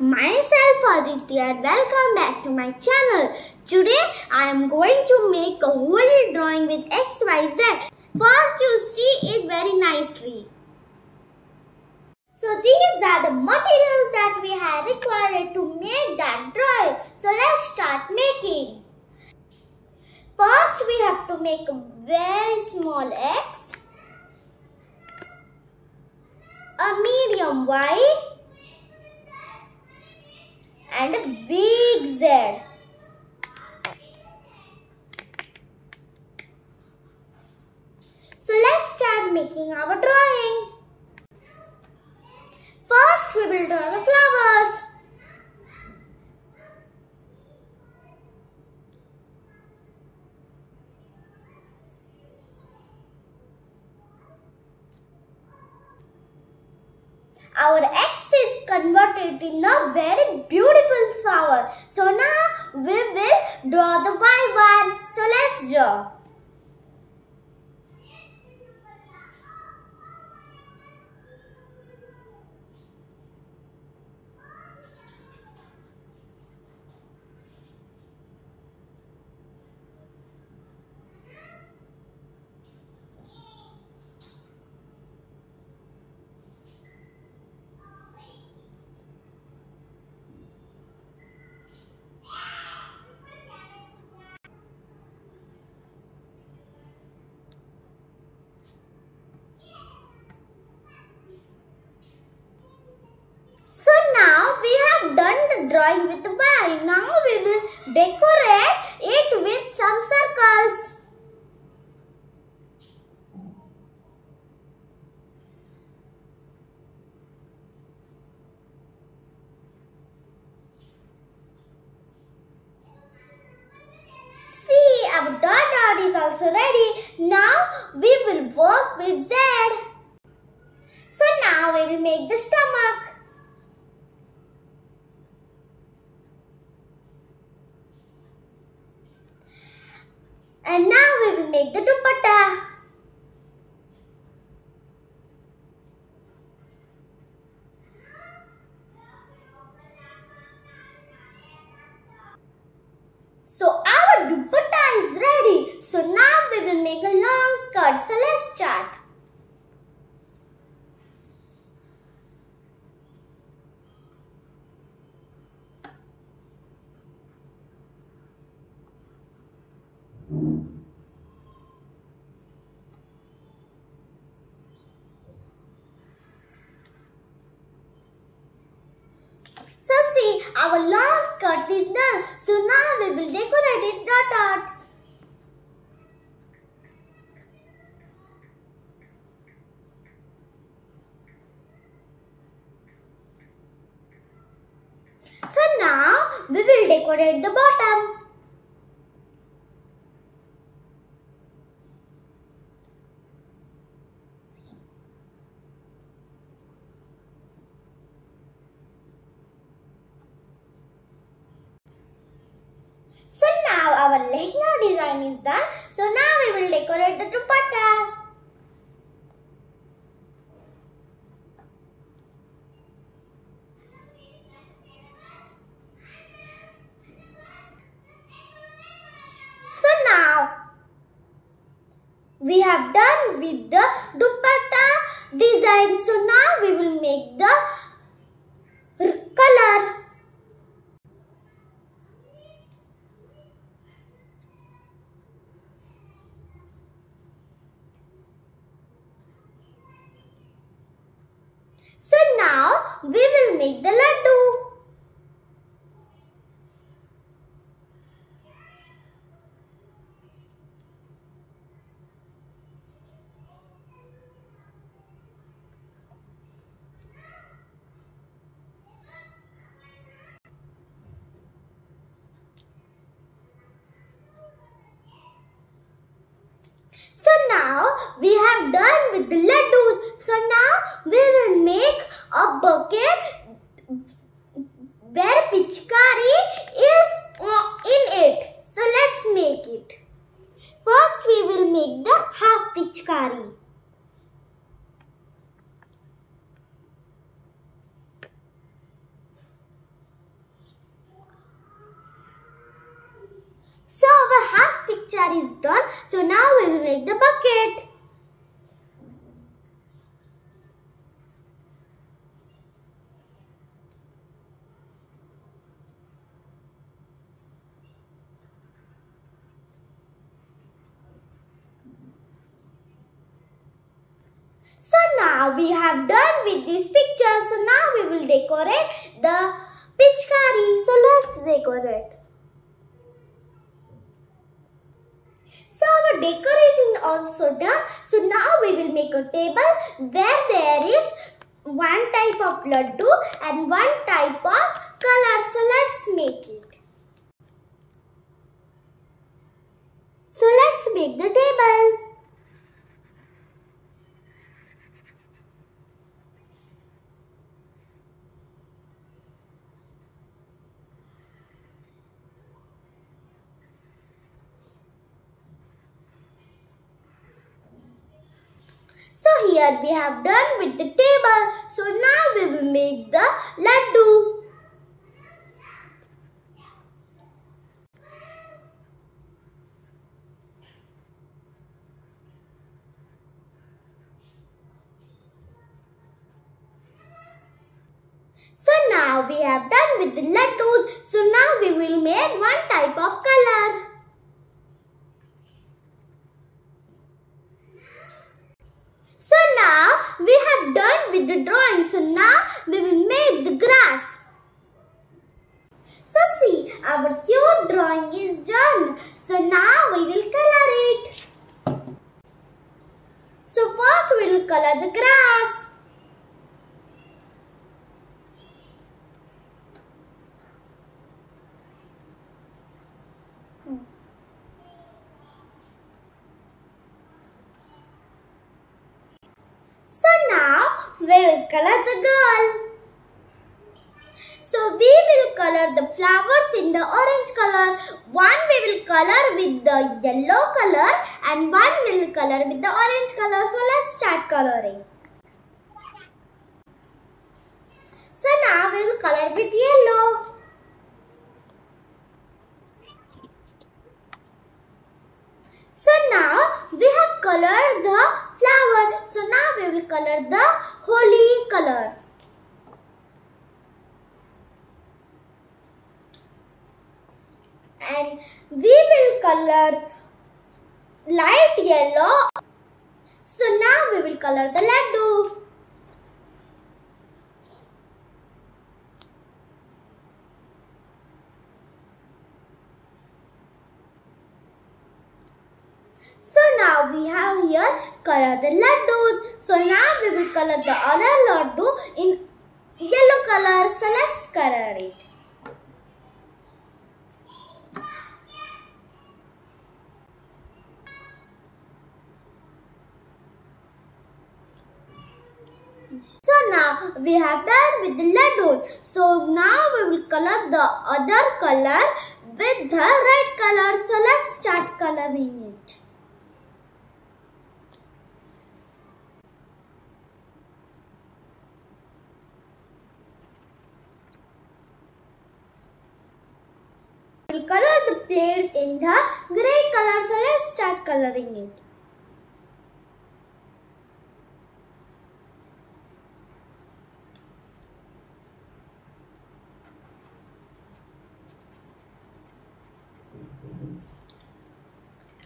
myself Aditya and welcome back to my channel. Today I am going to make a Holi drawing with XYZ. First you see it very nicely. So these are the materials that we have required to make that drawing. So let's start making. First we have to make a very small X, a medium Y and a big Z. So let's start making our drawing. First we will draw the flowers. Our X is converted in a very beautiful flower. So now we will draw the Y one. So let's draw. Drawing with the ball. Now we will decorate And now we will make the dupatta. So our dupatta is ready. So now we will make a long skirt. So let's start. So see, our long skirt is done. So now we will decorate it dot dots. So now we will decorate the bottom. So now our lehenga design is done. So now we will decorate the dupatta. So now we have done with the dupatta design. So now we will make the color. So now we will make the laddu. Now we have done with the laddus. So now we will make a bucket where pichkari is in it. So let's make it. First we will make the half pichkari. Picture is done. So now we will make the bucket. So now we have done with this picture. So now we will decorate the pichkari. So let's decorate. So our decoration also done. So now we will make a table where there is one type of laddu and one type of color. So let's make it. So let's make the table. So here we have done with the table. So now we will make the laddu. So now we have done with the. So now we will make one type of color. So now we have done with the drawing. So now we will make the grass. So see, our cute drawing is done. So now we will color it. So first we will color the grass. So now we will color the girl. So we will color the flowers in the orange color. One we will color with the yellow color and one will color with the orange color. So let's start coloring. So now we will color with yellow. So now we have colored the flower. So now we will color the Holi color. And we will color light yellow. So now we will color the laddu. So now we have here color the laddus. So now we will color the other laddu in yellow color. So let's color it. So now we have done with the laddus. So now we will color the other color with the red color. So let's start coloring it. We will color the plates in the gray color. So let's start coloring it.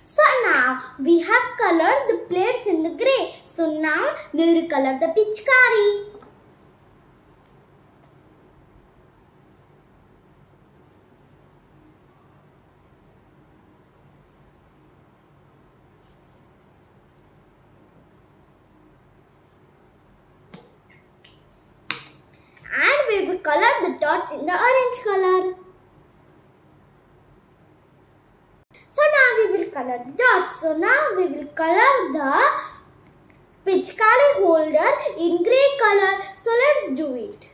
So now we have colored the plates in the grey. So now we will color the pichkari. And we will color the dots in the orange color. So now we will color the dots. So now we will color the Pichkari holder in grey color. So let's do it.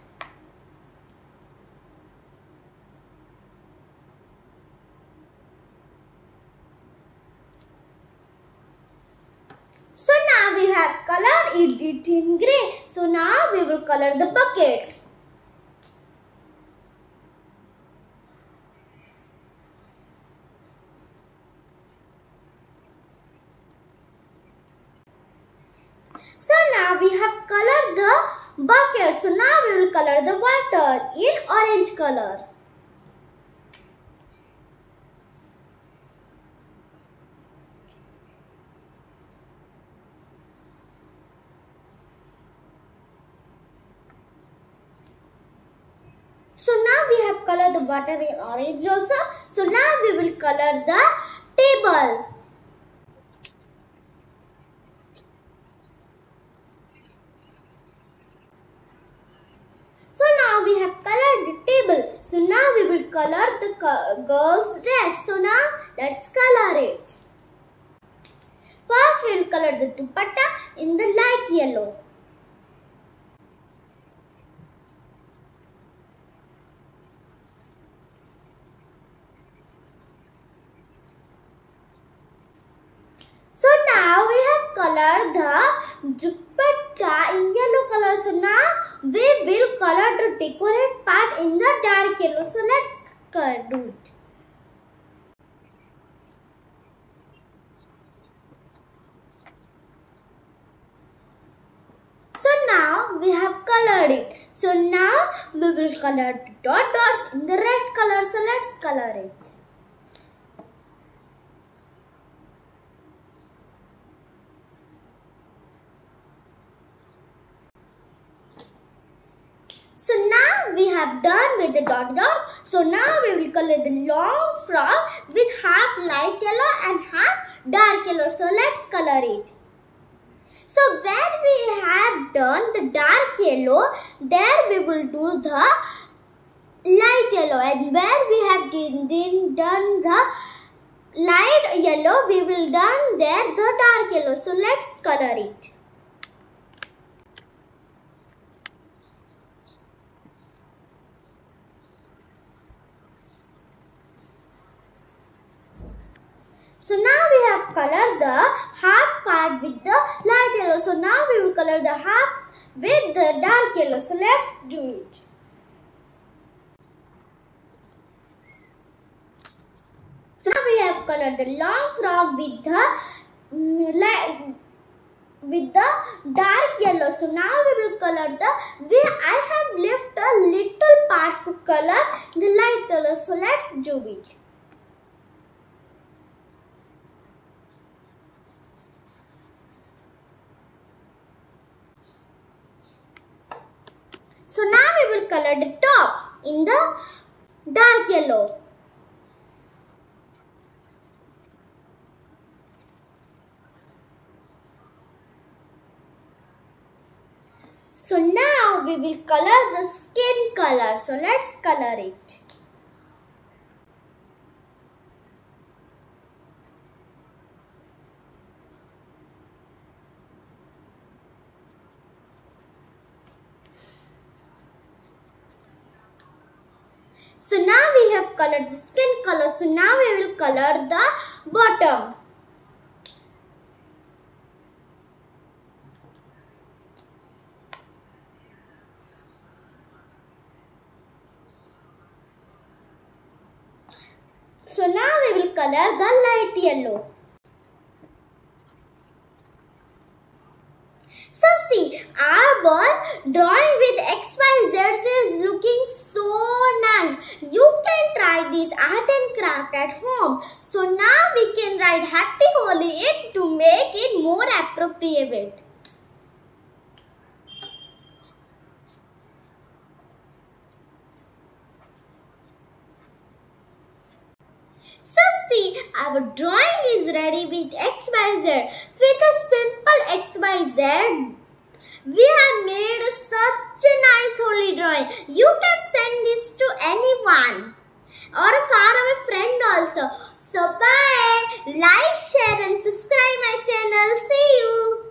So now we have colored it in grey. So now we will color the bucket. We have colored the bucket. So now we will color the water in orange color. So now we have colored the water in orange also. So now we will color the table. So now we have colored the table. So now we will color the girl's dress. So now let's color it. First we will color the dupatta in the light yellow. So now we have colored the dupatta in yellow color. So now we will color the decorate part in the dark yellow. So let's do it. So now we have colored it. So now we will color the dot dots in the red color. So let's color it. So now we have done with the dot dots. So now we will color the long frock with half light yellow and half dark yellow. So let's color it. So when we have done the dark yellow, there we will do the light yellow and where we have done the light yellow, we will done there the dark yellow. So let's color it. So now we have colored the half part with the light yellow. So now we will color the half with the dark yellow. So let's do it. So now we have colored the long frog with the mm, light with the dark yellow. So now we will color the we I have left a little part to color the light yellow. So let's do it. So color the top in the dark yellow. So now we will color the skin color. So let's color it. So now we have colored the skin color. So now we will color the bottom. So now we will color the light yellow. So see, our ball drawing with XYZ is looking so nice. You can try this art and craft at home. So now we can write Happy Holi it to make it more appropriate. So see, our drawing is ready with XYZ. With a simple XYZ, we have made such a nice Holi drawing. You can send this to anyone or a faraway friend also. So bye. Like, share and subscribe my channel. See you.